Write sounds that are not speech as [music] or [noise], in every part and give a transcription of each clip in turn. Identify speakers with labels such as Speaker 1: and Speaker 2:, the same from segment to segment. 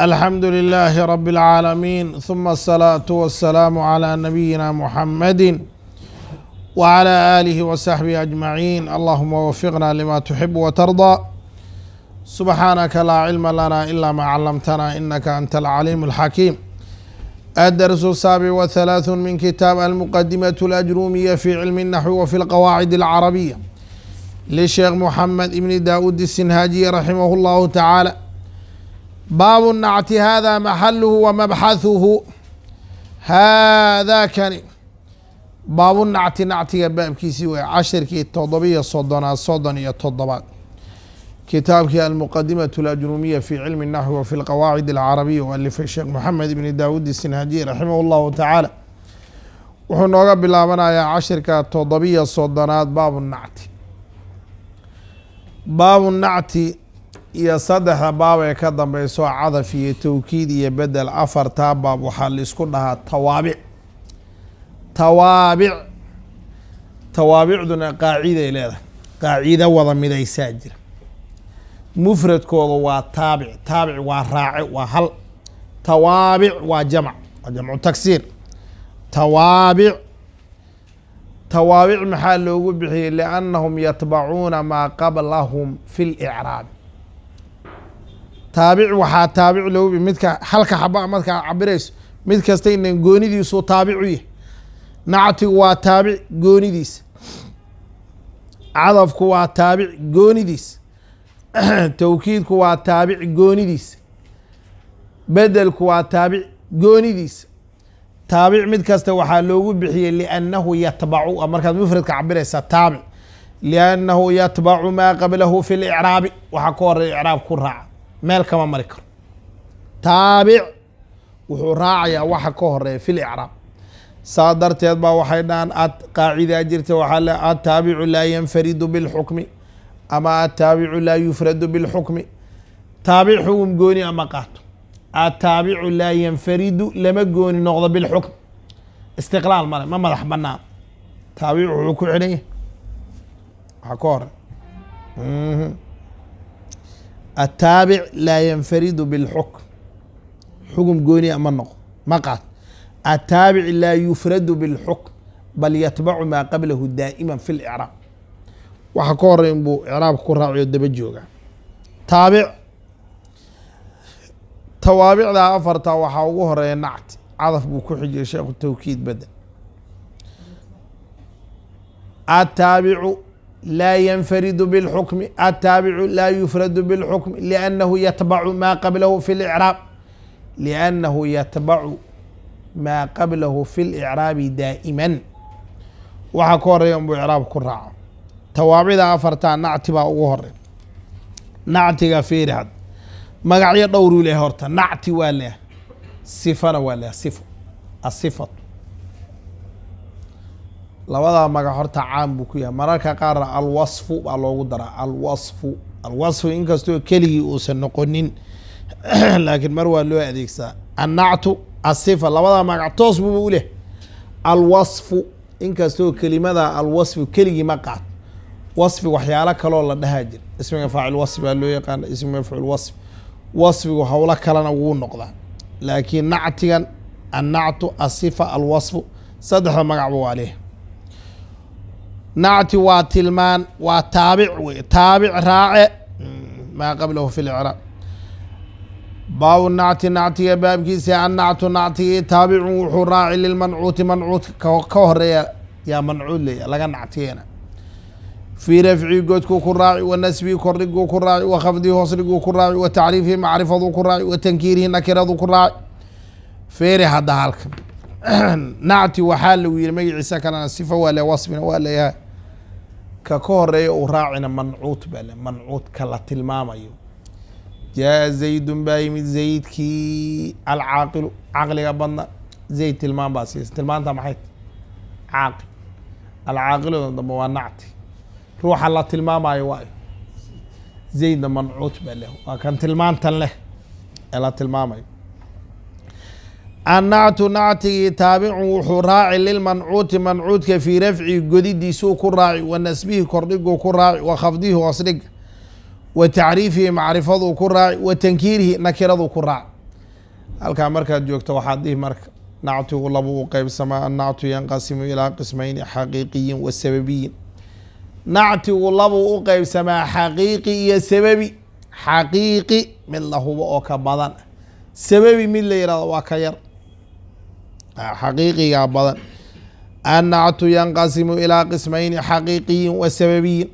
Speaker 1: الحمد لله رب العالمين ثم الصلاة والسلام على نبينا محمد وعلى آله وصحبه أجمعين. اللهم وفقنا لما تحب وترضى. سبحانك لا علم لنا إلا ما علمتنا إنك أنت العليم الحكيم. الدرس السابع والثلاثون من كتاب المقدمة الأجرومية في علم النحو وفي القواعد العربية للشيخ محمد بن داود السنهاجي رحمه الله تعالى. باب النعت هذا محله ومبحثه هذا كان باب النعت نعتiga baabkiisii wey cashirkii todobiyo soddonaad soddon iyo toddobaad kitaabkii almuqadimaة اlajrumiya fi cilmi الnaxwi wa fi اlqawaacid اlcarabiya u alifay sheekh moxamed ibni daawud الsinhajiy raximah اllahu tacaala wuxuu nooga bilaabanayaa cashirka todobiyo soddonaad baabu nacti baabu nacti iyo saddexda baab ee ka dambeyso cadaf iyo towkiid iyo bedel afartaa baab waxaa la isku dhahaa tawaabic. Tawaabic. Tawaabicduna qaaciday leedahay. Qaacido wada midaysaa jira. Mufradkooda waa taabic. Taabic waa raace waa hal. Tawaabic waa jamc waa jamcu tagsiir. Tawaabic. Tawaabic maxaa loogu bixiyey? Liannahum yatbacuuna maa qablahum fi licraabi taabic waxaa taabic loogu bi midka halka xaba markaa cabirayso mid kasta inan goonidiisu u yahay. Nactigu waa taabic goonidiisa cadafku waa taabic goonidiisa [clears throat] towkiidku waa taabic goonidiisa bedelku waa taabic goonidiisa taabic mid kasta waxaa loogu bixiyey liannahu yatbacu markaad mufradka cabiraysa taabic. Liannahu yatbacu maa qablahu fi licraabi waxaa ka horeya icraab ku raaca meel kama mari karo. Taabic wuxuu raacayaa waxa ka horreeya fi licraab saa darteed baa waxay dhahaan qaacidaa jirta waxaa le ataabicu laa yanfaridu bilxukmi ama ataabicu laa yufradu bilxukmi. Taabic xugum gooni ama qaato? Ataabicu laa yanfaridu lama gooni noqdo bilxukm. Istiqlaal male ma madax banaan taabic wuxuu ku xidhan yahay. Waxaa ka hore ataabic laa yanfaridu bilxukm xugum gooni ama noqdo ma qaato ataabic laa yufradu bilxukm bal yatbacu maa qablahu daa'ima fi licraab waxa ka horey inbuu icraabka ku raaciyo daba jooga taabic tawaabicdaa afarta waxaa ugu horreeya nacti cadaf buu ku xijiyay sheekhu tawkiid bedel ataabicu laa yanfaridu bilxukmi ataabicu laa yufradu bilxukmi liannahu yatbacu maa qablahu fi licraab liannahu yatbacu maa qablahu fi licraabi daa'iman waxaa ka horreeya inbuu icraab ku raaco tawaabicda afartaa nacti baa ugu horey nactiga fiiri had magacyo dhowruu lehay horta nacti waa leehay sifana waa asifatu labadaa magac horta caam buu ku yahay. Mararka qaarna alwasfu baa loogu daraa. Alwasfu. Alwasfu inkastoo keligii uusan noqonin. [clears throat] Laakiin mar waa loo adeegsadaa annactu asifa labadaa magac toos buuba u leh. Alwasfu inkastoo kelimada alwasfu keligii ma qaato. Wasfi waxyaalo kaloo la dhahaa jira ismiga faacil wasfi baa loo yaqaana ismi mafcuul wasfi wasfigu howlo kalena wuu noqdaa. Laakiin nactigan annactu asifa alwasfu saddexda magacba waa leh nacti waa tilmaan waa taabic wey taabic raace maa qablahu fi licraab baabu nacti nactiga baabkiisa annactu nactigii taabicun wuxuu raaci lilmancuuti mancuut ka horreeya yaa mancuud leeya laga nactiyeena fii rafcii godkuu ku raaci wa kordhiguu ku raaci wa hoosdhiguu ku raaci wa macrifaduu ku raaci wa tankiirihi nakiradu ku raaci feeri hadda halka nacti waxaa lagu yihi magaciisa kalena sifa waa le wasfina waa leeyahay ka ka horreeya uu raacina mancuut baa le mancuudka la tilmaamayo. Jaa zaydun baa yimid zaydkii alcaaqilu caqliga badna zayd tilmaan baa siisa tilmaanta maxay caaqil. Alcaaqilada dambe waa nacti. Ruuxa la tilmaamayo waayo. Zaydna mancuut baa leh. Waa kan tilmaantan leh ee la tilmaamayo annactu nactigii taabicun wuxuu raaci lilmancuuti mancuudka fii rafcihi godidiisuu ku raaci wa nasbihi kordhiguu ku raaci wa khafdihi hoosdhiga wa tacriifihi macrifaduu ku raaci wa tankiirihi nakiraduu ku raaci. Halkaa markaad joogto waxaad dhihi marka nactigu laba u qeybsamaa annactu yanqasimu ilaa qismayni xaqiiqiyin wa sababiyin. Nactigu laba u qeybsamaa xaqiiqi iyo sababi. Xaqiiqi mid la hubo oo ka badan. Sababi mid la yihahdo waa ka yar xaqiiqigaa badan. Annactu yanqasimu ilaa qismayni xaqiiqiyin wa sababiyin.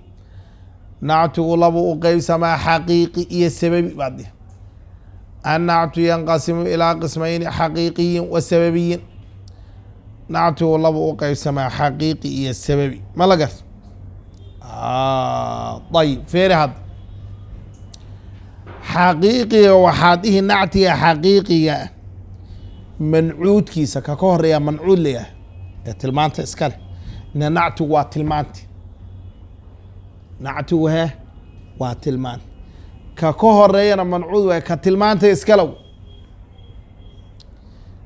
Speaker 1: Nactigu laba u qeybsamaa xaqiiqi iyo sababi baad annactu yanqasimu ilaa qismayni xaqiiqiyin wa sababiyin. Nactigu laba u qeybsamaa xaqiiqi iyo sababi. Ma la garta ayib feeri hadda xaqiiqiga waxaad dhihi nactiga xaqiiqiga. ah mancuudkiisa ka ka horreeya mancuud layahay ee tilmaanta iska ina nactigu waa tilmaanti. Nactigu hee waa tilmaanti. Ka ka horeeyana mancuud waay ka tilmaanta iskalow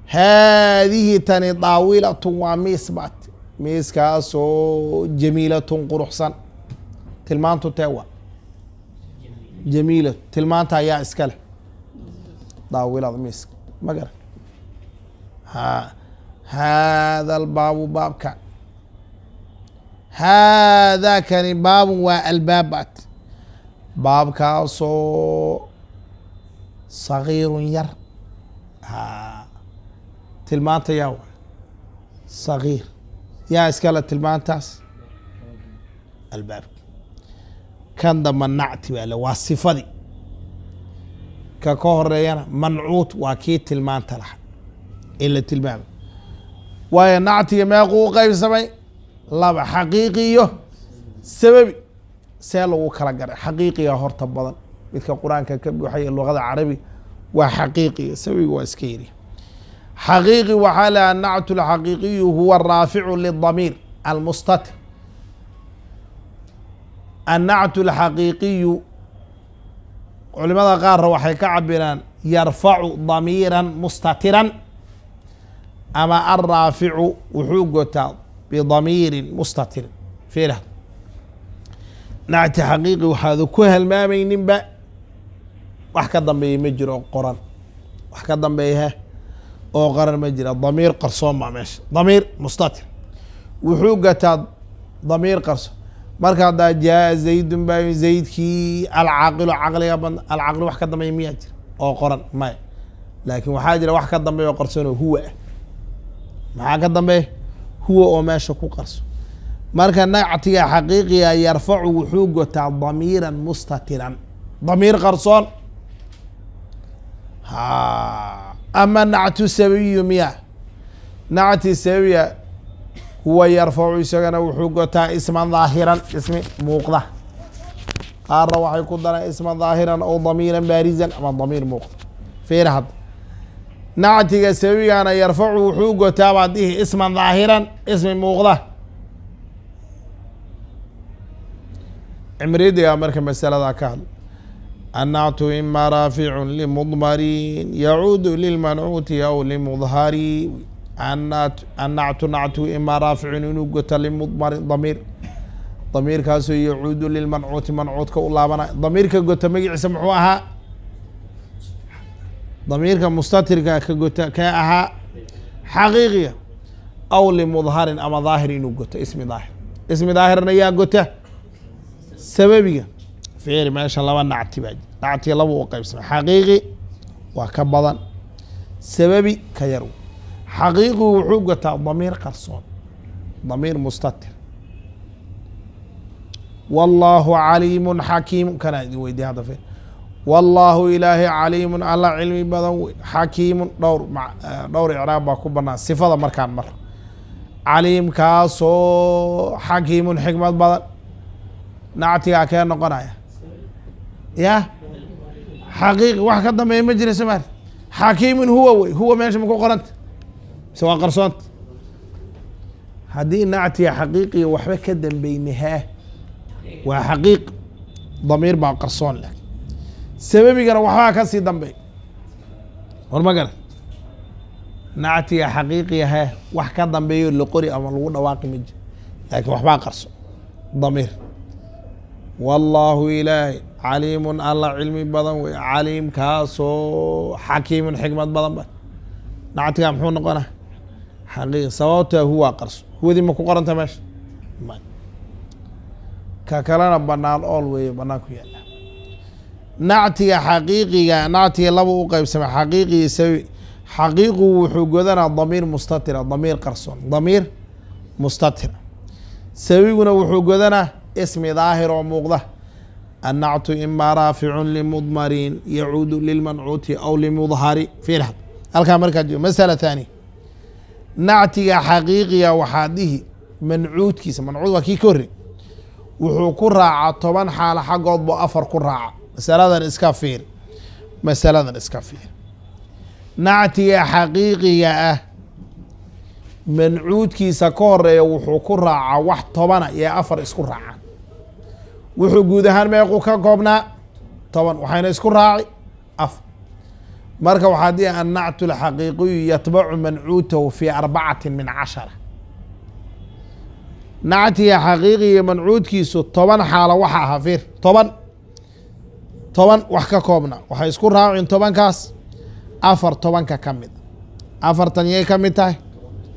Speaker 1: haadihi tani daawilatun waa miis baat miiskaasoo jamiilatun quruxsan. Tilmaantu tee waa. Tilmaanta ayaa iska leh daawilada miiska. Ma garan ha haada albaabu baabka. Haadaa kani baabun waa albaab baat baabkaasoo sagiirun yar. Ha tilmaanta yaa wa sagiir. Yaa iskale tilmaantaas? Albaabka kan damba nacti baa le waa sifadii ka ka horeeyana mancuud waa kii tilmaanta laha in la tilmaamay waayo nactiga meequu u qeybsamay laba xaqiiqi iyo sababi. See lagu kala garay. Xaqiiqiga horta badan. Midka qur'aanka ka buuxay luqada carabiga waa xaqiiqiga sababiga waa iska yiri xaqiiqi waxaa laha nactu lxaqiiqiyu huwa raaficu lidamiir almustatir annactu lxaqiiqiyu culimada qaarna waxay ka cabiraan yarfacu damiiran mustatiran ama alraaficu wuxuu gotaa bidamiirin mustatirin fiirah nacti xaqiiqi waxaada ku halmaamayninba wax ka dambeeya ma jiro qoran. Wax ka dambeeya he oo qoran ma jira. Damiir qarsoon baa meesha. Damiir mustatir. Wuxuu gataa damiir qarsoon marka haddaa jaa zaydun baa zaydkii alcaaqilu caqliga badna alcaqli wax ka dambeeya miyaa jira? Oo qoran maya laakin waxaa jira wax ka dambeeya oo qarsoon oo huwa ah maxaa ka dambeeya huwa oo meesha ku qarso. Marka nactiga xaqiiqiga yarfacu wuxuu gotaa damiiran mustatiran. Damiir qarsoon? Ha ama nactu sababiyu miya? Nacti sababiya huwa yarfacu isagana wuxuu gotaa isman daahiran. Ismi muuqda. Qaarna waxay ku daraan isman daahiran oo damiiran baarizan ama damiir muuqda. Fiir hadda nactiga sababigana yarfacu wuxuu gotaa baad dhihi isman daahiran ismi muuqda. Cimridiga marka masalada ka hadla annactu ima raaficun limudmarin yacuudu lilmancuuti aw limudhari annactu nactu ima raaficun inuu gota limudmarin damiir. Damiirkaasoo yacuudu lilmancuuti mancuudka u laabanayo damiirka gota magiciisa muxuu ahaa damiirka mustatirka ka gota kee ahaa xaqiiqiga aw limudharin ama daahir inuu goto ismi daahir. Ismi daahirna yaa gota sababiga fiiri meesha laba nacti baa nactiga laba u qeybsama xaqiiqi waa ka badan sababi ka yar xaqiiqigu wuxuu gotaa damiir qarsoon damiir mustatir. Wallaahu caliimun xakiimu kanaa idin weydiya hadda fiir wallaahu ilaahay caliimun alla cilmi badan wey xakiimun dhowr dhowr icraab baa ku banaan sifada markaan mar. Caliimkaasoo xakiimun xikmad badan. Nactigaa kee noqonaya? Ya? Xaqiiqi wax ka dambeeya ma jira somaali xakiimun huwa wey huwa meesha ma ku qoranta. Mise waa qarsoonta. Haddii nactiga xaqiiqiga waxba ka dambeyni haa waa xaqiiq. Damiir baa qarsoon leh sababigana waxbaa ka sii dambeey war ma garan nactiga xaqiiqiga haa wax ka dambeeyo la qori ama lagu dhawaaqi ma jiro laakiin waxbaa qarso. Damiir. Wallaahu ilaahay caliimun alla cilmi badan wey caliimkaasoo xakiimun xikmad badan ba. Nactiga muxuu noqona? Xaqiiqi sababta huwa qarso. Huwadii ma ku qoranta meesha? Ka kalena banaan ool weeye banaan ku yaalla nactiga xaqiiqiga nactiga laba u qeybsamay xaqiiqi iyo sababi xaqiiqigu wuxuu godanaa damiir mustatira damiir qarsoon damiir mustatira sababiguna wuxuu godanaa ismi daahir oo muuqda. Annactu imaa raaficun limudmarin yacuudu lilmancuuti aw limudhari fiirhad halkaa markaa jiro masala thaaniya nactiga xaqiiqiga waxaa dhihi mancuudkiisa mancuud waa kii ka horrey wuxuu ku raacaa toban xaalo xaggood buu afar ku raaca masaladan iska fiir. Masaladan iska fiir. Nactiga xaqiiqiga ah mancuudkiisa ka horreeya wuxuu ku raacaa wax tobana iyo afar isku raacaan. Wuxuu guud ahaan meequ ka koobnaa toban waxayna isku raaci afar. Marka waxaa dihi annactu lxaqiiqiyu yatbacu mancuutahu fi arbacati min cashara. Nactiga xaqiiqiga mancuudkiisu toban xaalo waxa ahaa fiir. Toban toban wax ka koobna. Waxay isku raacin tobankaas. Afar tobanka ka mid. Afartan yay ka mid tahay?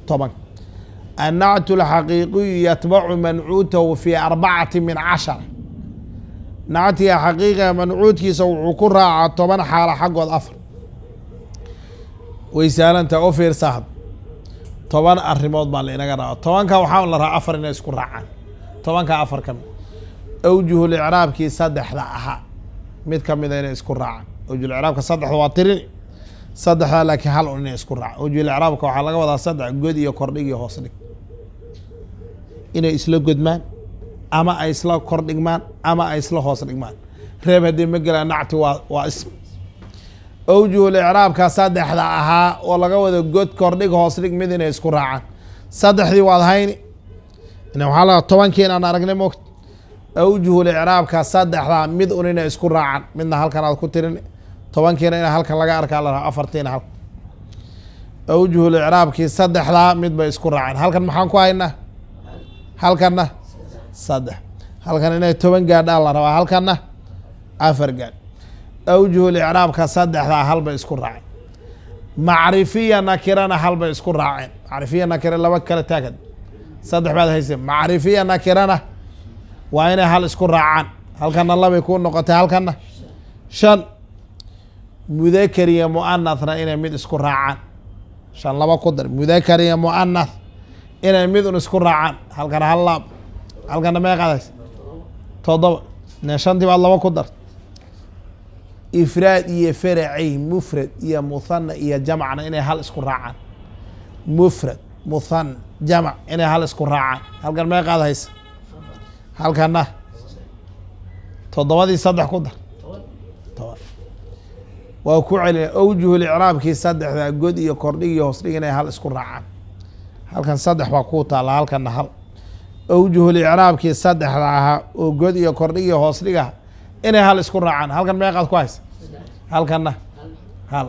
Speaker 1: Toban. Annactu lxaqiiqiyu yatbacu mancuutahu fi arbacati min cashara nactiga xaqiiqiga mancuudkiisa wuxuu ku raacaa toban xaalo xaggood afar. Way saalanta u fiirsahad toban arrimood baa lainaga raba tobanka waxaa la rabaa afar inay isku raacaan. Tobanka afar ka mid. Awjuhul icraabkii saddexda ahaa mid ka mida inay isku raacaan. Icraabka saddexda waa tirin saddexda laakiin hal un inay isku raacaan. Icraabka waxaa laga wadaa saddex god iyo kordhig iyo hoos dhig. Inay isla godmaan ama ay isla kor dhigmaan ama ay isla hoos dhigmaan. Reeb haddii ma gelaa nacti waa waa ism. Awjuhul icraabka saddexda ahaa oo laga wado god kordhig hoos dhig mid inay isku raacaan. Saddexdii waad hayni. Waxaa la tobankiin aan aragnay moogta awjuhul icraabka saddexdaa mid un inay isku raacaan. Midna halkan aad ku tirin tobankiina ina halkan laga arkaa la afartiina halkan. Awjuhul icraabkii saddexdaa mid isku raaceen halkan maxaan ku haynaa? Halkanna? Saddex. Halkan inay toban gaadhaa la rabaa. Halkanna? Afar gaadh. Awjuhul icraabka saddexdaa halbay isku raaceen. Macrifiya nakirana halbay isku raaceen. Macrifiya nakira laba kala taagad. Saddex baad hayse. Macrifiya nakirana waa inay hal isku raacaan. Halkana labay ku noqotay halkana shan. Mudakar iyo muanathna inay mid isku raacaan. Shan laba ku dar. Mudakar iyo muanath inay mid un isku raacaan. Halkana hal laab halkana meeqaad hayse toddoba. Shantii baad laba ku dar. Ifraad iyo faracay mufrad iyo muthana iyo jamcna inay hal isku raacaan. Mufrad muthana jamc inay hal isku raacaan. Halkan meeqaad haysa halkana toddobadii saddex ku dar. Waa ku celina awjuhul icraabkii saddexda god iyo kordhig iyo hoosdhig inay hal isku raacaan. Halkan saddex baa kuu taalla halkana hal. Awjuhul icraabkii saddexda ahaa oo god iyo kordhig iyo hoosdhiga inay hal isku raacaan. Halkan meeqaad ku haysa? Halkana hal.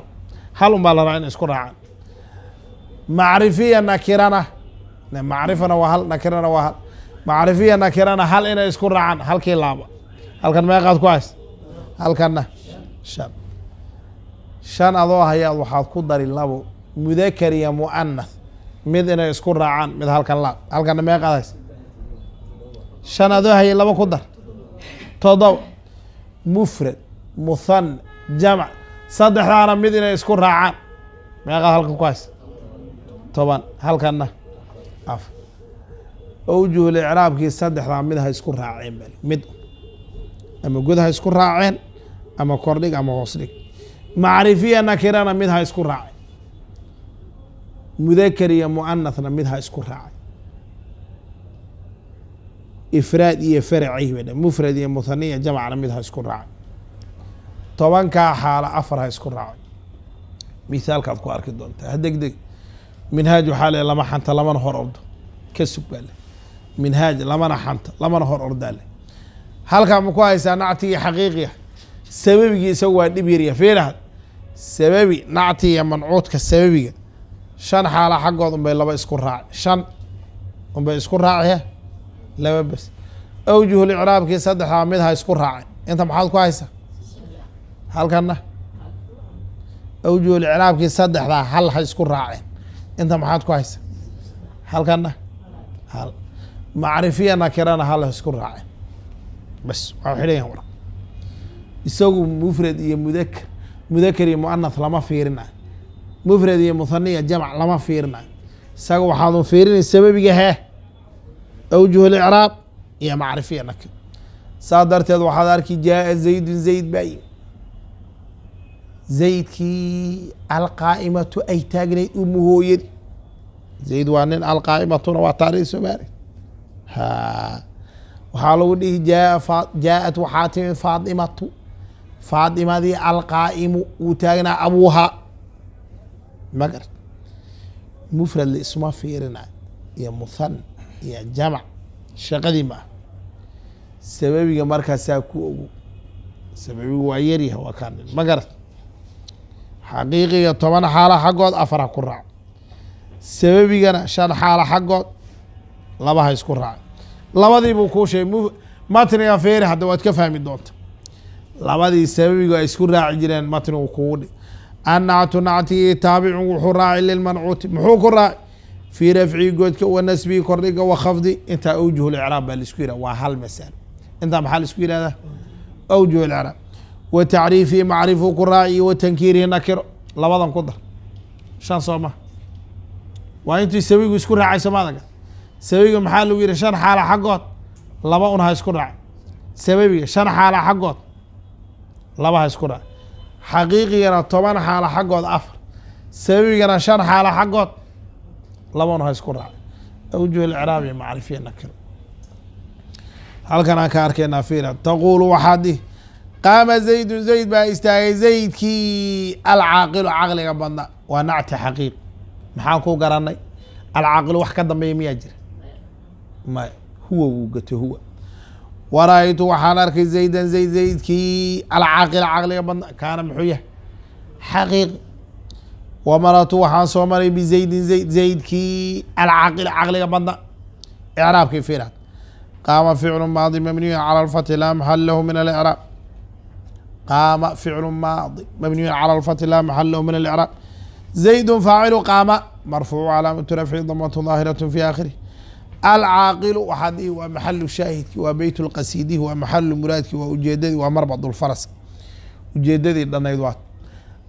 Speaker 1: Hal un baa la rabaa inay isku raacaan. Macrifiya nakirana. Macrifana waa hal nakirana waa hal macrifiya nakirana hal inay isku raacaan halkii laaba. Halkan meeqaad ku haysa halkana shan. Shan adoo hayaad waxaad ku dari labo. Mudakar iyo muanath mid inay isku raacaan mid halkan laab. Halkana meeqaad haysa shan adoo hayay laba ku dar. Toddoba mufrad muthana jamc saddexdaana mid inay isku raacaan. Meeqaad halkan ku haysa toban. Halkana af awjuhul icraabkii saddexdaa mid ha isku raaceen bal mid ama god ha isku raaceen ama kordhig ama hoos dhig. Macrifiya nakirana mid ha isku raaceen. Mudakar iyo muanathna mid ha isku raacay ifraad iyo faracih bay mufrad iyo muthaniya jamcna mid ha isku raacay tobankaa xaalo afar ha isku raacay mithaalkaad ku arki doontaa. Ha deg deg minhaaj waxaa le lama xanta lamana hor ordo. Ka sug baa le minhaaj lamana xanta lamana hor ordaa le halkaa ma ku haysaa nactigii xaqiiqiga sababigii isagu waa dhib yarya fiirahad sababi nactiga mancuudka sababiga. Shan xaala xaggood unbay laba isku raaci shan unbay isku raacihe laba bes. Awjuhul icraabkii saddexdaa mid ha isku raacin. Inta maxaad ku haysaa? Halkana awjuhul icraabkii saddexdaa hal ha isku raaceen inta maxaad ku haysa halkana hal macrifiya nakirana ha isku raaceen bas waa xidhan yahan isagu mufrad iyo mudaker mudaker iyo muanath lama fiirinayo mufrad iyo muthaniya jamc lama fiirinayo isaga waxaadu fiirinay sababiga hee. Awjuh licraab iyo macrifiya nakir. Saa darteed waxaad arki jaaa zaydun zayd baa yimi zaydkii alqaa'imatu ay taagnayd umu hooyadi zayd waa nin alqaa'imatuna waa taariikh soomaali. ha waxaa lagu dhihi jaa-at waxaa timid faatimatu. Faatimadii alqaa'imu uu taagnaa abuuha. Ma garat mufrad la isma fiirinayo iyo muthan iyo jamac shaqadii ma ah sababiga markaasaa ku ogo sababigu waa yaryaha waa kaan. Ma xaqiiqiga toban xaalo xaggood afar ha ku raaco sababigana shan xaalo xaggood laba ha isku raaco labadii buu kuu sheegay matniga feeri hadda waad ka fahmi doonta. Labadii sababigu ay isku raaci jireen matnigu kugu dhi. Annactu nactigii taabicun wuxuu raaci lilmancuuti muxuu ku raaci? Fii rafcii goodka wa nasbii kordhiga wa khafdi. Intaa awjuh licraab baa la isku yihah waa hal masalo intaa maxaa la isku yihahdaa awjuh licraab wa tacriifii macrifuu ku raaci wa tankiirihi nakiro. Labadan ku dar. Shan soo ma. Waa intii sabigu isku raacayso maadaga sababiga maxaa lagu yihi shan xaala xaggood laba un ha isku raac sababiga shan xaala xaggood laba ha isku raac xaqiiqigana toban xaala xaggood afar. Sababigana shan xaala xaggood laba un ha isku raac awjuh licraab iyo macrifiya halkan aan ka arkaynaa fiira. Taquulu waxaad dhihi qaama zaydun zayd baa istaagay zaydkii alcaaqilu caqliga badna. Waa nacti xaqiiq. Maxaan ku garanay alcaaqilu wax ka dambeeya miyaa jira maya huwa wuu gato huwa. Wara-aytu waxaan arkay zaydan zayd zaydkii alcaaqila caqliga badna kaana muxuu yahay xaqiiqi wamaratu waxaan soo maray bizaydin zayd zaydkii alcaaqila caqliga badna icraabkii fiiraad qaama ficlu maadi mabniyu cala alfathi laa maxal lahu min alicraab qaama ficlu maadi mabniyu cala alfathi laa maxal lahu min alicraab زayd faacilu qaama marfuuc calaamatu rafci damatu daahiraة fi aakhirih alcaaqilu waxaa dhihi waa maxalu shaahidki waa beyt lqasidihi waa maxalu muraadki waa ujeedadii waa marbad lfaras ujeedadii dhanayd waat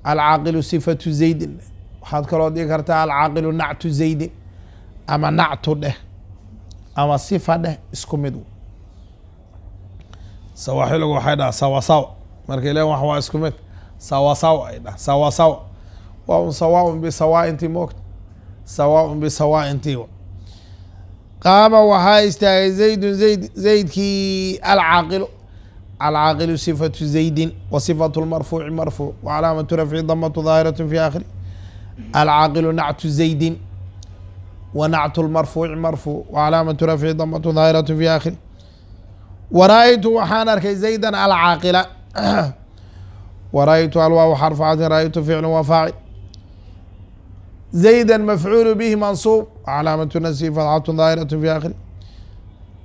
Speaker 1: alcaaqilu sifatu zaydin. Waxaad kaloo dhigi kartaa alcaaqilu nactu zaydin. Ama nactu dheh. Ama sifa dheh isku mid sawaaxilugu waxay dhaha sawasawa markay leen wax waa isku mid. Sawasawa ay dhah sawasawa waa un sawaaun bisawaa intii moogta. Sawaaun bisawaa intii qaama waxaa istaagay zaydun zayd zaydkii alcaaqilu. Alcaaqilu sifatu zaydin wa sifatu lmarfuuci marfuuc wa calaamatu rafci damatu daahiratu fi aakhiri. Alcaaqilu nactu zaydin wa nactu lmarfuuci marfuuc wa calaamatu rafci damatu daahiratu fi aakhiri. Wara-aytu waxaan arkay zaydan alcaaqila. [clears throat] Wara-aytu alwaaw xarfu cadin ficlu wa faacil زayda mafcuul bih mansuub calaamaة nasbi fadxaة daahiraة fi akhiri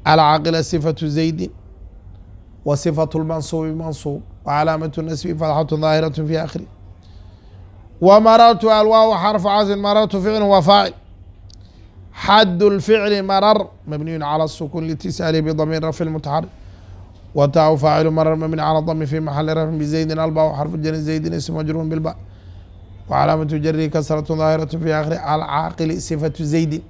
Speaker 1: alcaaqila صifaة zaydi wa صifaة اlmansuubi mansuub wcalaamaة nasbi fadxaة daahiraة fi akhiri w marartu alwaaw xarfu casin marartu ficlu wa faacil xad اlficli marar mabniyu calى الsukun litisaali bdamiir rafci mutaxarik wa taa faacilu marar mabni calى dami fi maxali rafci bzaydin alba xarfu jari zaydin ism majruur bilba wcalaamatu jarihi kasratu daahiratu fi akhiri alcaaqili sifatu zaydin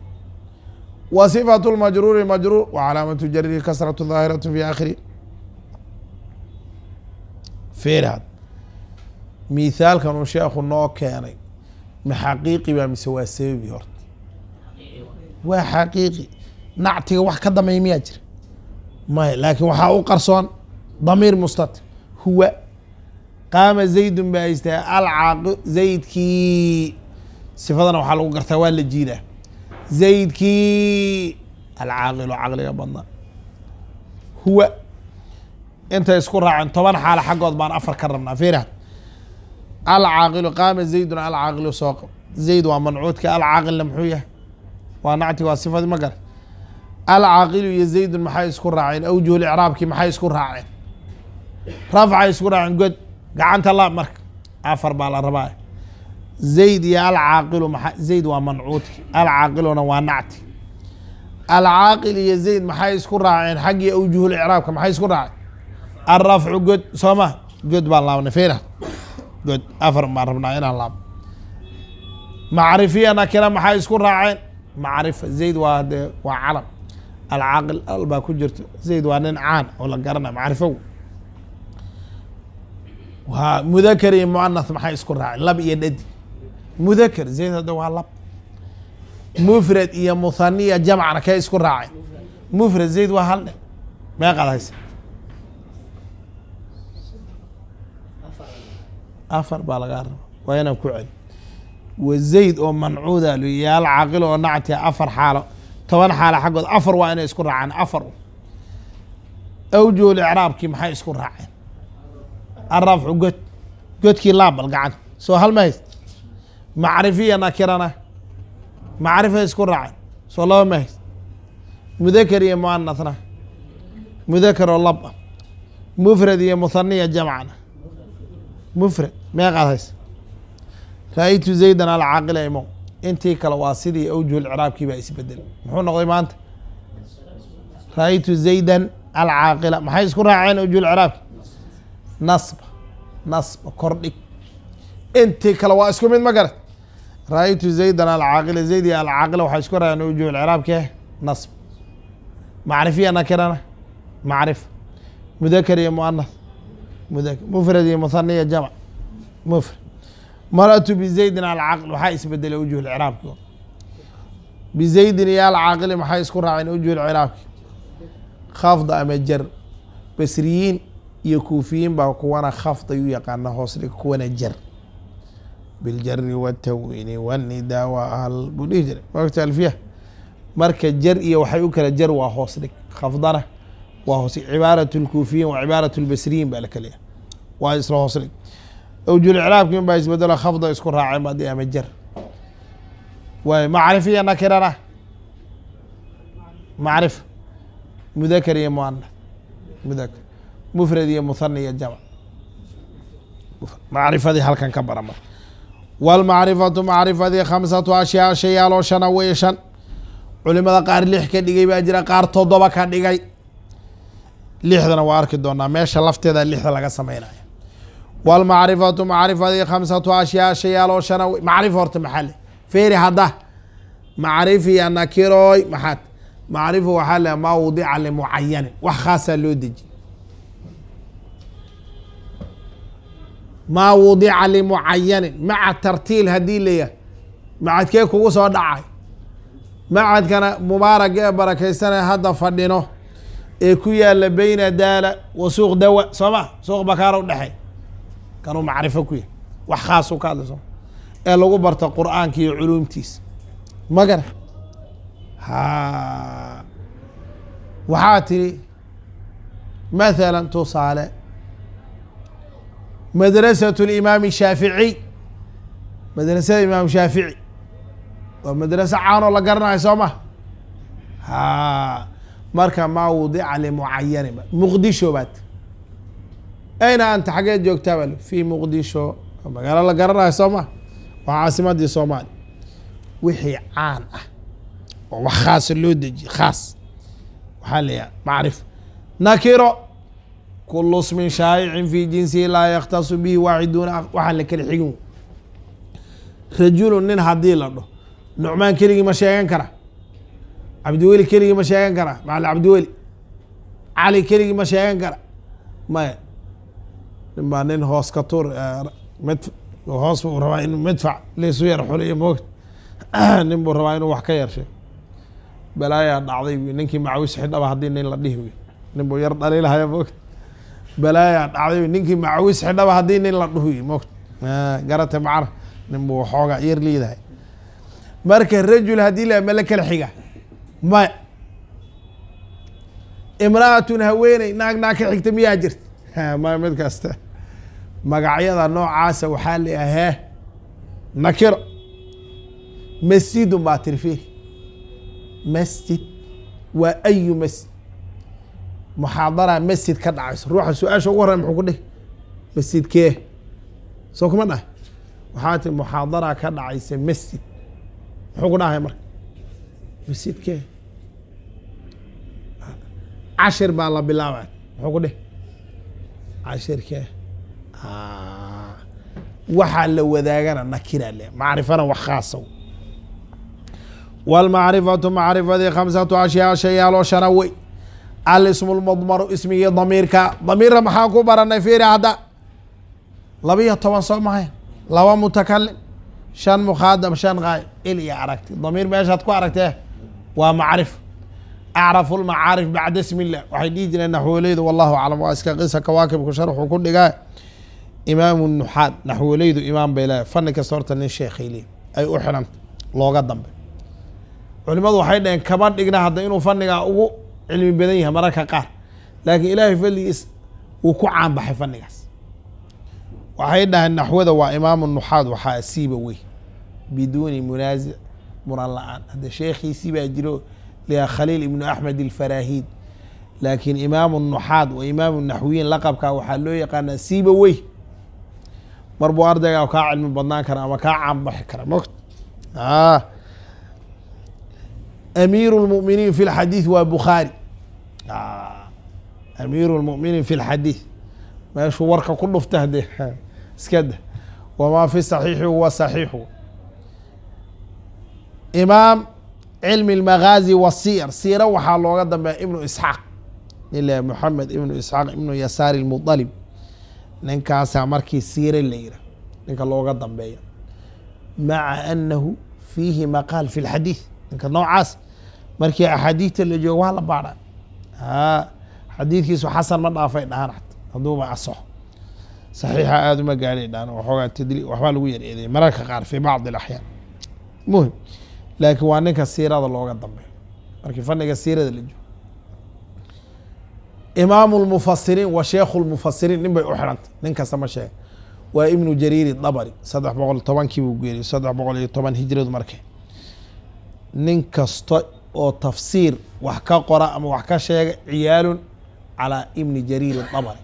Speaker 1: wa sifatu lmajruuri majruur wcalaamatu jarihi kasratu daahiratu fi akhiri feerhad mithaalkan uu sheekhu noo keenay ma xaqiiqi baa mise waa sababi horta waa xaqiiqi nactiga wax ka dambeeya miyaa jira maya laakiin waxaa u qarsoon damiir mustatir huwa qaama zaydun baa istaa alcaaqi zaydkii. Sifadana waxaa lagu gartaa waa la jiidaa. Zaydkii. Alcaaqilu caqliga badnaa. Huwa. Intay isku raaceen toban xaalo xaggood baan afar ka rabnaa fiirahad alcaaqilu qaama zaydun alcaaqilu soo qab zayd waa mancuudka alcaaqilna muxuu yahay. Waa nacti waa sifadii ma gara alcaaqilu iyo zaydun maxay isku raaceen? Awjuhul icraabkii maxay isku raaceen? Rafcay isku raaceen god gacanta laab marka afar baa la rabaa. Zayd iyo alcaaqilu maa zayd waa mancuudki alcaaqiluna waa nacti. Alcaaqil iyo zayd maxay isku raaceen? Xaggii awjuhul icraabka maxay isku raaceen? Alrafcu god soo ma? God baan laabnay fira god afar baan rabnaa inaan laabno macrifiya nakira maxay isku raaceen? Macrifa zayd waa dee waa calam. Alcaaqil al baa ku jirto zayd waa nin caan oo la garana macrifow waa mudakar iyo muanath maxay isku raaceen? Lab iyo dhadi mudakar zayd hadda waa lab. Mufrad iyo muthaniya jamcna kay isku raaceen. Mufrad zayd waa hal dhe meeqaad haysa afar baa lagaa raba waa inaan ku celi wa zayd oo mancuuda lu iyo alcaaqil oo nactia afar xaalo. Toban xaalo xaggood afar waa inay isku raaceen. Afar. Awjuhul icraabkii maxay isku raaceen alrafcu god godkii laabal gacan soo hal ma hays macrifiya nakirana macrifa isku raaceen soo laba ma hays mudakar iyo muanathna mudakar oo lab ah mufrad iyo muthaniya jamcana mufrad meeqaad haysa ra'aytu zaydan alcaaqila imow intii kale waa sidii awjuhul icraabkii baa isbeddel muxuu noqday maanta ra'aytu zaydan alcaaqila maxay isku raaceen awjuhul icraabki nasba nasba kordhig intii kale waa isku mid ma garat ra'aytu zaydan alcaaqila zayd iyo alcaaqila waxay isku raaceen awjuhul icraabki nasb. Macrifiya nakirana macrifa mudakar iyo muanath mudakar mufrad iyo muthaniya jamc mufrad. Maratu bizaydin alcaaqil waxaa isbedelay awjuh lciraabki bizaydin iyo alcaaqili maxay isku raaceen awjuh lciraabki khafda ama jar basriyiin iyo kuufiyiin baa kuwana khafday u yaqaana hoos dhig kuwana jar. Biljari watawini wanidaa waa ahl buu dhihi jiray. Wagta alfiya marka jar iyo waxay u kala jar waa hoos dhig khafdana waa hoos cibaarat lkuufiyiin wa cibaarat lbasriyiin baa la kaleya waa isla hoos dhig awjul icraabki in baa isbedelo khafda isku raaceen badi ama jar. Waay macrifiya nakirana? Macrifa mudakar iyo muanath mudakar mufrad iyo muthani iyo jamc macrifadii halkan ka bara mar wاlmacrifatu macrifadii khamsatu ashyaa shayaaloo shana wey shan. Culimada qaar lix ka dhigay baa jira qaar toddoba ka dhigay. Lixdana waa arki doonaa meesha lafteeda lixda laga sameynaya. Wاlmacrifatu macrifadii khamsatu ashyaa shayaaloo shana wey macrifa horta maxaa le feeri hadda. Macrifiya nakirooy maxaad. Macrifa waxaa le maa wudica limucayanin wax khaasaa loo deji maa wudica limucayanin maca tartiil haddii layahay macadkee kugu soo dhacay. Macadkana mubaarag ee barakaysanee hadda fadhino. Ee ku yaalla beyna daala wa suuq dawa. Soo ma? Suuq bakaara udhexey kanuu macrifo ku yahay. Wax khaasu ka hadla soo ee lagu barta qur'aanka iyo culuumtiisa magara ha waxaa tiri mathalan tusaale madrasatu limaami shaaficiy madrasada imaam shaafici waa madraso caanoo la garanayo soo ma ha marka maa wudica limucayanin muqdisho baad ayna anta xageed joogtaa baa fi muqdisho magaalo la garanayo soo ma waa caasimadii soomaaliya wixii caan ah oo wax khaasa loo dejiye khaas waxaa layaha macrifa nakiro kulu smin shaayicin fi jinsihi laa yakhtasu bihi waaxiduuna waxaan la kala xigin rajulu nin haddii la dho nucmaan keligii ma sheegan kara cabdiweli keligii ma sheegan kara macali cabdiweli cali keligii ma sheegan kara maya nin baa nin hoos ka tuur mid hoos buu rabaa inuu midfac laysu yar xuliyo moogta nin buu rabaa inuu wax ka yar sheego balaayaa dhacday ninkii macawis xidhaba haddii nin la dhihi nin buu yar dhaliilahaya moogta balaayaa dhacday ninkii macawis xidhaba haddii nin la dhuhi moogta. Garata macna nin buu waxoogaa yar liidahay. Marka rajul haddii la ma la kala xiga maya imra'atun haweeney naag naag ka xigta miyaa jirta? Maya mid kasta. Magacyada noocaasa waxaa la ahee nakiro masjidun baa tiri fiiri masjid waa ayu masjid muxaadara masjid ka dhacayso. Ruuxa su'aasha ugu horey muxuu ku dhihi? Masjidkee? Soo kuma dhahay? Waxaa ti muxaadara ka dhacaysa masjid. Muxuu ku dhahay marka? Masjidkee? Cashir baa la bilaabay. Muxuu ku dheh cashirkee? Waxaa la wadaagana nakira le macrifana wax khaasa wاlmacrifatu macrifadii khamsatu ashyaa shayaaloo shana wey alismu lmudmaru ismigii damiirka damiirna maxaan ku baranay fiiri hadda? Labiyo toban soo mahay laba mutakalim shan mukhaadam shan qaay. Il iyo aragti. Damiir meeshaad ku aragtee waa macrif. Acrafu lmacaarif bacda ismi illah waxay dhihi jireen naxwoleydu wallahu aclam waa iska qisa kawaakibku sharxuu ku dhigaa. Imaamu nuxaad naxwoleydu imaam bay leedahay. Fani kasta horta nin sheekhay leey ay u xidhanta looga dambe. Culimadu waxay dhaheen kama dhigna hadda inuu fanigaa ugu cilmi badan yahay mararka qaar. Laakiin ilaahay fadligiis wuu ku caanbaxay fanigaas waxay dhaheen naxwada waa imaamu nuxaad waxaa asiiba wey. Biduuni munaasic muran la'aan. Hadda sheekhiisii baa jiro liha khaliil ibnu axmed alfarahid laakiin imaamu nuxaad wa imaamu naxwiyiin laqabkaa waxaa loo yaqaanaa siiba wey. Mar buu ardaygaa kaa cilmi badnaan kara ama kaa caanbaxi kara mogt amiiru lmuminiin fi lxadiid waa bukhaari amiiru lmuminiin fi lxadiid meeshuu warka ku dhufta hadee iska da wamaa fi saxiixi huwa saxiixu imaam cilmi اlmagaazi wasiyar siira waxaa looga dambeeya ibnu isxaaq ila moxamed ibnu isxaaq ibnu yasaari lmuطalib ninkaasaa markii siire la yira ninka looga dambeeya maca anahu fiihi maqaal fi اlxadiid ninka noocaas markii axaadiidta la joogo waa la baadha. Xadiidkiisu xasan ma dhaafay dhahaan at hadduuba asaxo saxiixa aada uma gaadhay dhaan waxoogaa tadli waxbaa lagu yar eedeeyay mararka qaar fi bacdi اlaxyaan muhiim. Laakiin waa ninka siirada looga dambeeyo. Markii faniga siirada la joogo. Imaamu lmufasiriin wa sheekhu lmufasiriin nin bay u xidhantay nin kasta ma sheega waa ibnu jariiri dabari. Saddex boqol tobankii buu geeriyay saddex boqol iyo toban hijradu markee nin kasta oo tafsiir wax ka qora ama wax ka sheega ciyaalun calaa ibni jariiri dabari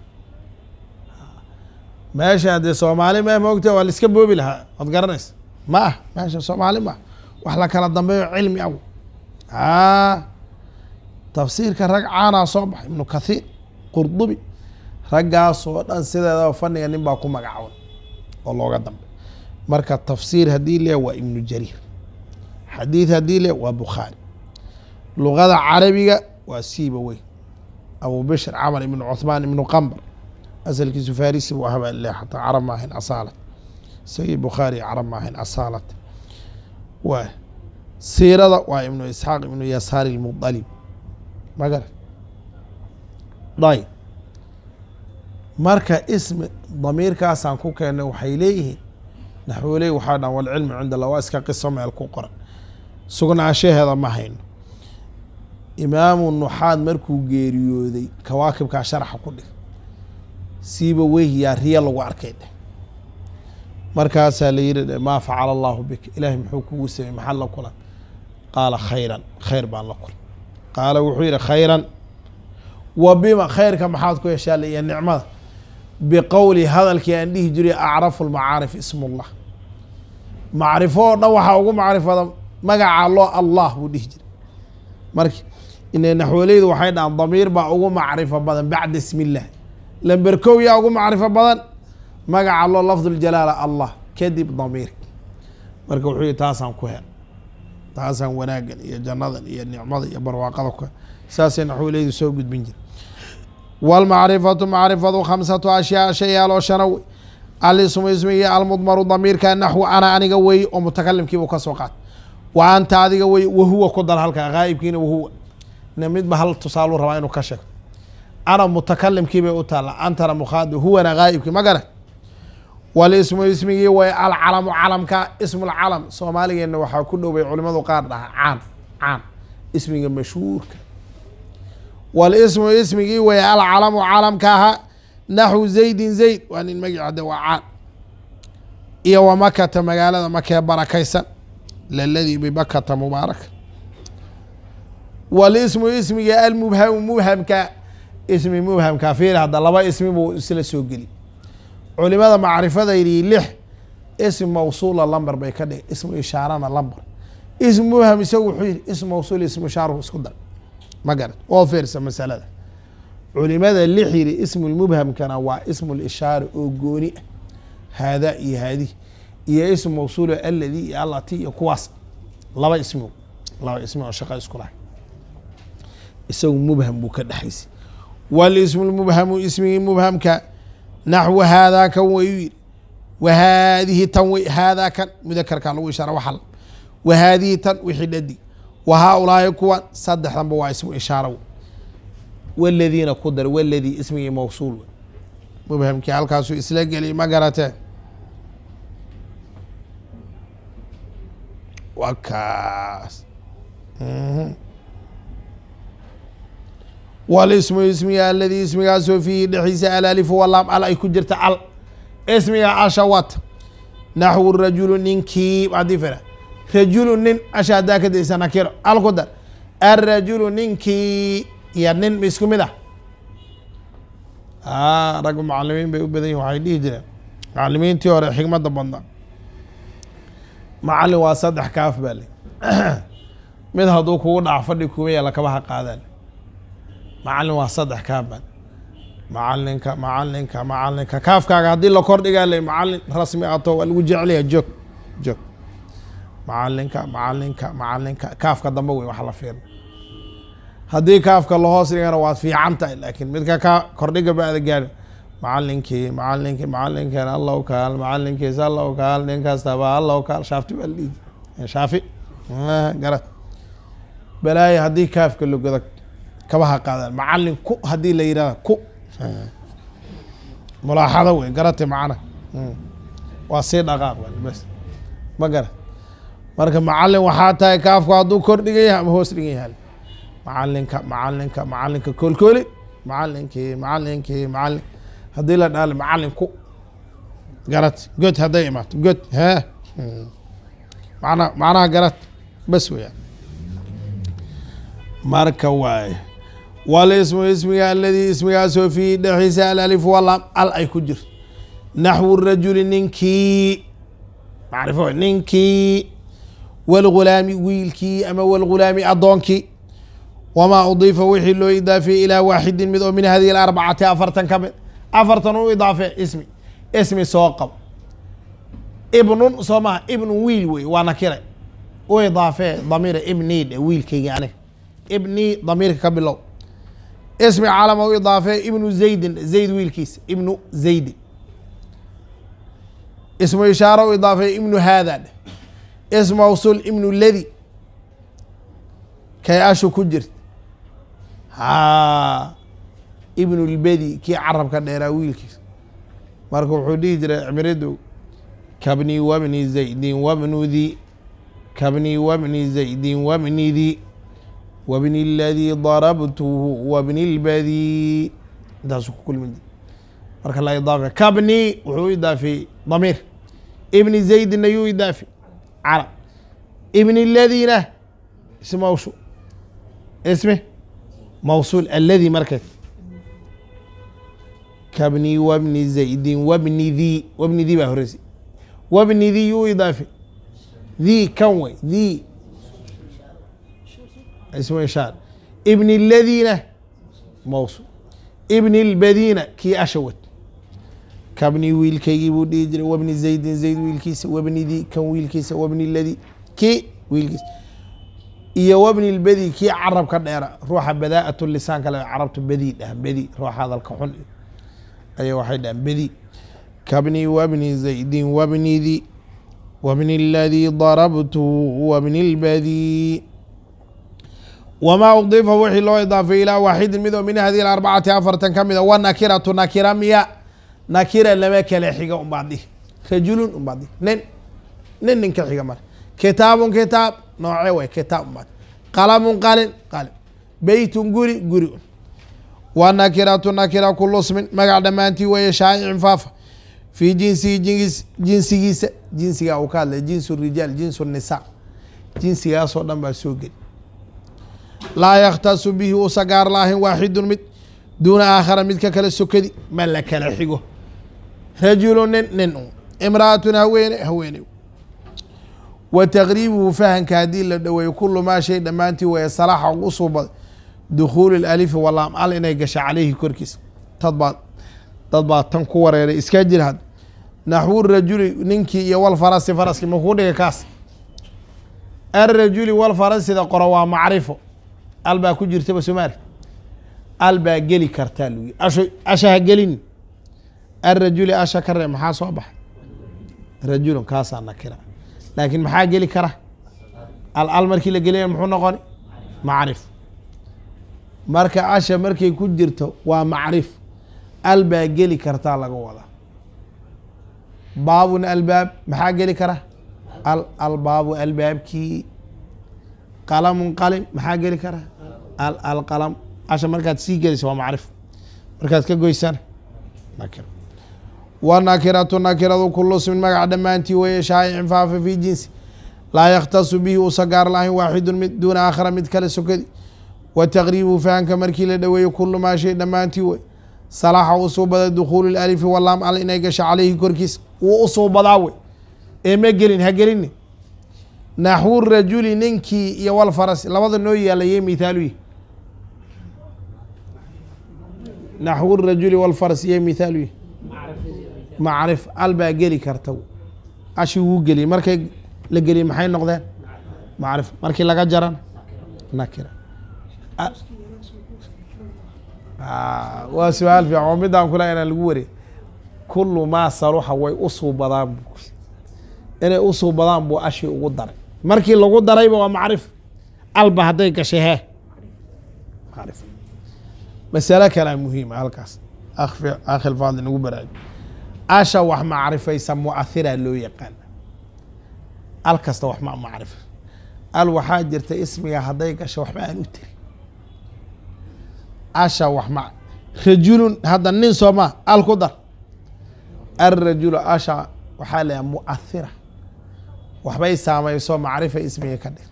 Speaker 1: meesha dee soomaali ma moogta waa laiska boobi lahaa. Waad garanaysa? Ma ah. Meesha soomaali ma ah. Wax la kala dambeeyo cilmi aw. A tafsiirka rag caanaa soo baxay ibnu kathiir qurdubi. Raggaasoo dhan sideedaba faniga nin baa ku magacaban oo looga dambe. Marka tafsiir haddii lee waa ibnu jariir. Xadiid haddii lee waa bukhaari luqada carabiga waa siiba wey abu bishr camar ibnu cuthmaan ibnu qambar asalkiisu farisi buu ahaa le xataa carab maahayn asaalat isagii bukhaari carab maahayn asaalat waay siirada waa ibnu isxaaq ibnu yasaar ilmuطalib magara ayb marka ismi damiirkaasaan ku keennay waxay leeyihiin naxwoley waxaa dhan walcilmu cinda allah waa iska qiso meel ku qoran. Sugnaanshaheeda ma hayno imaamu nuxaad markuu geeriyooday kawaakibkaa sharaxa ku dhig. Siiba weyhiyaa riya lagu arkay dheh. Markaasaa la yidhi maa facala allahu bik ilaahay muxuu kugu samey maxaad la kulan? Qaala khayran khayr baan la kulan qaala wuxuu yidhi khayran wa bima khayrka maxaad ku heshaa la iyo nicmada? Biqowli hadalkii aan dhihi jiray acrafu lmacaarif ismullah. Macrifo oo dhan waxaa ugu macrifada magaca loo allah buu dhihi jiray. Marka ina naxwoleydu waxay dhahaan damiir baa ugu macrifo badan bacda ismi illah lamber kow yaa ugu macrifo badan magaca loo lafdu ljalaala allah kadib damiirka marka wuxuu yihi taasaan ku hel. Taasaan wanaagan iyo jannadan iyo nicmada iyo barwaaqada ku hel. Saasay naxwoleydu soo gudbin jira wاlmacrifatu macrifadu khamsatu ashyaa shayaaloo shana wey alismu ismigii almudmaru damiirka naxwu ana aniga weeye oo mutakalimkiibuu ka soo qaatay. Wa anta adiga weye wahuwa ku dar halka gaa'ibkiina wahuwa midba hal tusaaluu rabaa inuu ka sheego. Ana mutakalimkii bay u taalla antana mukhaadib huwana gaa'ibkii ma garan walismu ismigii way alcalamu calamka ismulcalam soomaaligeenna waxaa ku dhow bay culimadu qaar dhahaa. Caan caan. Ismiga mashhuurka. Walismu ismigii way alcalamu calamka ahaa naxwu zaydin zayd. Waa nin magicade waa caan. Iyo wa makata magaalada makee barakaysan. Laladii bibakata mubaaraka walismu ismigii almubhamu mubhamka. Ismi mubhamka fiir hadda laba ismi buu isla soo geli. Culimada macrifada yidhi lix ism mawsuula lamber bay ka dhig ismu ishaarana lamber ism mubham isagu wuxuu yihi ism mawsuul ismu ishaaru isku dar. Ma garat oo fiirsa masalada. Culimada lix yiri ismu mubhamkana waa ismu lishaara oo gooni ah. Haadaa iyo haadih iyo ism mawsuulo aladi iyo alati iyo kuwaas. Laba ismi laba ismi oo shaqa isku isagu mubham buu ka dhexaysay walismu lmubhamu ismigii mubhamka naxwu haadaa kan way u yiri wahaadihi tan wey haadaa kan mudakarka lagu ishaara waxal. Wahaadihi tan wixii dhadig wa haaulaahi kuwan saddexdanba waa ismu ishaara waladiina ku dar waladii ismigii mawsuul. Mubhamkii halkaasuu isla geliy ma garateen waa kaas walismu ismiga aladii ismigaasoo fiihi dhexdiisa alalifu walaam al ay ku jirta al. Ismiga asha wat. Naxwu rajulu ninkii haddii fira. Rajulu nin asha haddaa ka daysa nakiro. Al ku dar. Arajulu ninkii iyo nin isku mid ah? A raggu macalimiin bay u badan yihiin waxay dhihi jireen. Macalimiintii hore xikmadda badna. Macalin waa saddex kaaf baa le [clears throat] mid hadduu kugu dhac fadhi kuma yaalla kabaha qaadaan macalin waa saddex baa macalinka macalinka macalinka kaafkaaga haddii la kordhigaa le macalin rasmi ato waa lagu jecelaya joog joog macalinka macalinka macalinka kaafka dambe wey wax la fiirna haddii kaafka lahoos dhigana waad fiican tahay laakiin midka ka kordhiga baada gaadhi macalinkii macalinkii macalinkeena allow kaal macalinkiisa allow kaal nin kastaba allow kaal shaafti baa ladhihi shaafi garad. Balaayo haddii kaafka logoda kabaha qaadaan. Macalin ku haddii la yidhahda ku. Mulaaxado wey garate macana. Waa sii dhaqaaq bas ma gara. Marka macalin waxaa tahay kaafku hadduu kor dhigan yahay ama hoos dhigan yahay? Macalinka macalinka macalinka koolkooli macalinkii macalinkii macalin haddii la dhaali macalin ku. Garad god hadday imaato. God he. Mana macnaha garad bas weyaan marka waaye walismu ismiga aladii ismigaasoo fiihi dhexdiisa alalifu walaam al ay ku jirto naxwu rajuli ninkii macrifo ninkii walgulaami wiilkii ama walgulaami addoonkii wamaa udiifa wixii loo idaafiyey ilaa waaxidin mid oo min hadihi alarbacati afartan ka mid. Afartan u idaafe ismi ismi soo qab. Ibnun soo maha ibnu wiil wey waa nakire. U idaafe damiira ibnii wiilkayga aniga. Ibnii damiirka ka bilow ismi calama u idaafe ibnu zaydin zayd wiilkiisa ibnu zaydin. Ismu ishaara u idaafe ibnu haada ism mawsul ibnu ladi. Kay ashu ku jirta ha ibnu lbedi kii carabka dheeraa wiilkiisa marka wuxuu dhihi jiray cimridu kabni wabni zaydin wabnu di kabni wabni zaydin wabni di wabni اladii darabtuhu wabni اlbadi intaasuu ku kulmi marka la idaafe kabni wuxuu u idaafeeyey damiir ibni zaydina yuu idaafe carab ibni ladina ism mawsu isme mawsuul aladi marka kabni wabni zaydin wabni di wabni di baa horeysa wabni di yuu idaafe di kan wey di ismu ishaar ibni ladina mawsul ibni اlbadina kii ashawad kabni wiilkaygii buu dhihi jiray wabni zaydin zayd wiilkiisa wabni di kan wiilkiisa wabni ladi kii wiilkiisa iyo wabni lbadi kii carabka dheera ruuxa badaa'at lisaan kale carabtu badi dhah badi ruuxa hadalka xun aya waxay dhahan badi kabni wabni zaydin wabni di wabni اladii darabtuhu wabni اlbadi wmaa udifa wixii loo idaafay ilaa waaxidin mid oo min hadihi arbacati afartan ka mida. Wanakiratu nakira miya nakira lama kala xiga unbaa dhihi rajulun unbaa dhihi nin nin nin ka xiga mare kitaabun kitaab nooce way kitaab unbaa qalamun qalin qalin. Beytun guri guri wanakiratu nakira kulu smin magac dhammaantii weeye shaa'icin faafa. Fii jinsihi jins jinsigiisa jinsigaa uu ka hadlay jinsu rijaal jinsu nisa. Jinsigaasoo dhan baa soo geli laa yakhtasu bihi uusa gaar laahin waaxidun mid duuna aakhara midka kale sokadi ma la kala xigo rajulu nin nin un imra'atun haweene haweene wa taqriibuhu fahanka haddii la dhoweeyo kulu maa shay dhammaantii weye salaxa ugu suubaday dukhuulu lalifi walaam al inay gasha caleyhi korkiisa dad baa dad baa tan ku wareeray iska jir had naxwu rajuli ninkii iyo walfarasi faraski makuu dhiga kaas alrajuli walfarasida qoro waa macrifo al baa ku jirtaba somaali al baa geli kartaa asho asha ha gelin alrajuli asha ka ree maxaa soo baxay? Rajulun kaasaa nakira. Laakiin maxaa geli kara? Al al markii la gelina muxuu noqoni? Macrif. Marka asha markay ku jirto waa macrif. Al baa geli kartaa laga wadaa baabun albaab maxaa geli kara? Al albaabu albaabkii. Qalamun qalim maxaa geli kara alqalam asha markaad sii gelisa waa macrif. Markaad ka goysana nakira wa nakiratu nakiradu kulu ismin magac dhammaantii weye shaayicin faafa fi jinsi. Laa yakhtasu bihi usa gaar lahayn waaxidun mid duuna aakhara mid kale sokadi. Wa taqriibu fahanka markii la dhoweeyo kulu maa shay dhammaantii wey salaxa u suubada dukhuulu lalifi walaam al inay gasho caleyhi korkiisa wuu u suubadaa wey ee ma gelin ha gelini naxwu rajuli ninkii iyo walfaras labada noo yaalayay mithaaluyi naxwu rajuli walfaras iyo mithaaluyi macrif al baa geli karta ashi wuu geliyey markay la geliyey maxay noqdeen macrif markii laga jaran nakira waa su'aal fiican oo midaan kula inaan lagu wariy kulu maa saluxa way u suubadaan bu inay u suubadaan buu ashi ugu daray markii lagu darayba waa macrif alba hadday gashay hee macrif masalo kalea muhiima halkaas. Akhil faadil nagu baraaji asha wax macrifaysa muahiraa loo yaqaana al kasta wax ma macrifa al waxaa jirta ismiga hadday gasho waxba aan u tiri. Asha wax ma rajulun hadda nin soo maa al ku dar. Alrajulu asha waxaa leeyahay muahira waxbay saameyso macrifa ismiga ka dhig.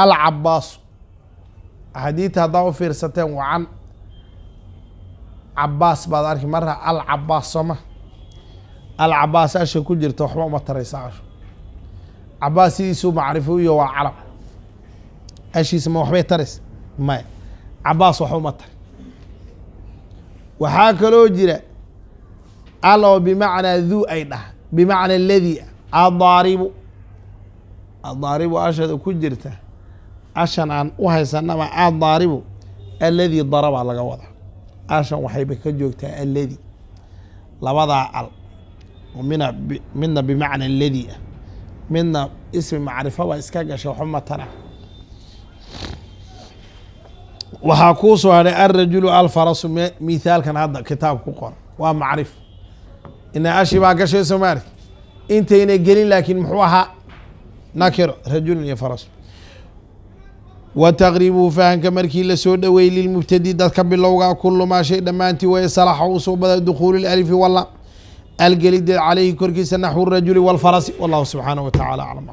Speaker 1: Alcabaasu axaadiita haddaa u fiirsateen waa can cabaas baad arki mara alcabaas sooma alcabaas asha ku jirta waxba uma taraysa asho cabaas sidiisuu macrifo yaho waa calam ashiisa ma waxbay taraysa? Maya cabaas wax uma tari waxaa kaloo jira al oo bimacnaa duu ay dhaha bimacna aladii adaaribu adaaribu ashada ku jirta ashan aan u haysanaba adaaribu alladii daraba laga wadaa. Ashan waxayba ka joogtaa alladii. Labadaa al oo mina midna bimacna aladii ah. Midna ismi macrifaba iska gasha waxuma tara waxaa kuu soo hadhay alrajulu alfarasu mithaalkan hadda kitaab ku qora waa macrif. Ina ashi baa gashay somaali intayna gelin laakiin muxuu ahaa nakiro rajulun iyo farasu wa taqriibuhu fahanka markii la soo dhoweeyey lilmubtadi dadka bilowga kulu maa shay dhammaantii way salaxa u suubada dukhuuli lalifi wala algelideed caleyhi korkiisa naxwu rajuli walfarasi wallahu subxaanaه wa tacala aclam